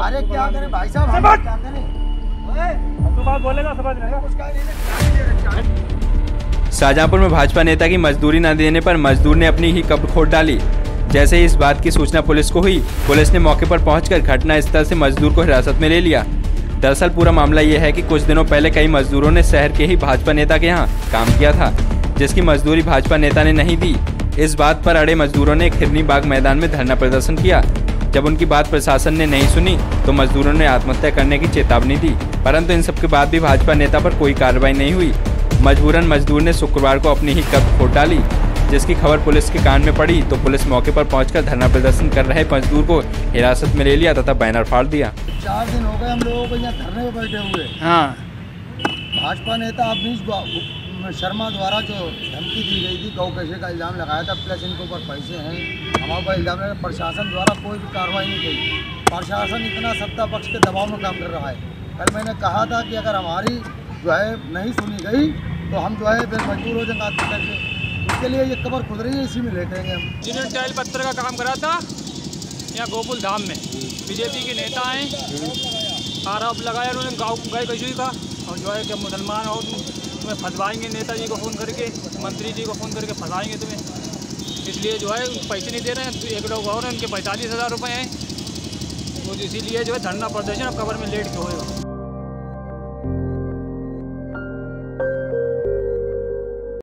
अरे क्या करें? भाई साहब हम क्या करें तू बात बोलेगा समझ शाहजहांपुर में भाजपा नेता की मजदूरी न देने पर मजदूर ने अपनी ही कब्र खोद डाली। जैसे ही इस बात की सूचना पुलिस को हुई पुलिस ने मौके पर पहुंचकर घटना स्थल से मजदूर को हिरासत में ले लिया। दरअसल पूरा मामला ये है कि कुछ दिनों पहले कई मजदूरों ने शहर के ही भाजपा नेता के यहाँ काम किया था जिसकी मजदूरी भाजपा नेता ने नहीं दी। इस बात पर अड़े मजदूरों ने खिरनी बाग मैदान में धरना प्रदर्शन किया। जब उनकी बात प्रशासन ने नहीं सुनी तो मजदूरों ने आत्महत्या करने की चेतावनी दी। परंतु इन सबके बाद भी भाजपा नेता पर कोई कार्रवाई नहीं हुई। मजबूरन मजदूर ने शुक्रवार को अपनी ही कब्र खोद डाली जिसकी खबर पुलिस के कान में पड़ी तो पुलिस मौके पर पहुंचकर धरना प्रदर्शन कर रहे मजदूर को हिरासत में ले लिया तथा बैनर फाड़ दिया। चार दिन हो गए हम लोगों को यहाँ धरने में बैठे हुए। हाँ। भाजपा नेता अवनीश बा- शर्मा द्वारा जो धमकी दी गई थी गौ पैसे का इल्ज़ाम लगाया था, प्लस इनके ऊपर पैसे हैं। हमारे ऊपर इल्ज़ाम लगाया, प्रशासन द्वारा कोई भी कार्रवाई नहीं की प्रशासन इतना सत्ता पक्ष के दबाव में काम कर रहा है। कल मैंने कहा था कि अगर हमारी जो है नहीं सुनी गई तो हम जो है फिर मजबूर हो जाएँगे आत्महत्या करके उसके लिए ये कबर खुद रही है, इसी में लेटेंगे हम। जिन्होंने टाइल पत्थर का काम करा था, यहाँ गोकुल धाम में, बीजेपी के नेता हैं। आरोप लगाया उन्होंने गाँव गए कशुई का, और जो है कि मुसलमान तुम तुम्हें फंसवाएँगे, नेताजी को फ़ोन करके, मंत्री जी को फ़ोन करके फंसाएँगे तुम्हें। इसलिए जो है, पैसे नहीं दे रहे हैं तो एक लोग और हैं, उनके पैंतालीस हज़ार रुपये हैं। तो इसीलिए जो है, धरना प्रदर्शन अब कवर में लेट के होएगा?